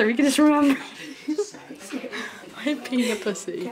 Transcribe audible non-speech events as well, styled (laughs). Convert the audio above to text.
So we can just remember. (laughs) I'm being a pussy.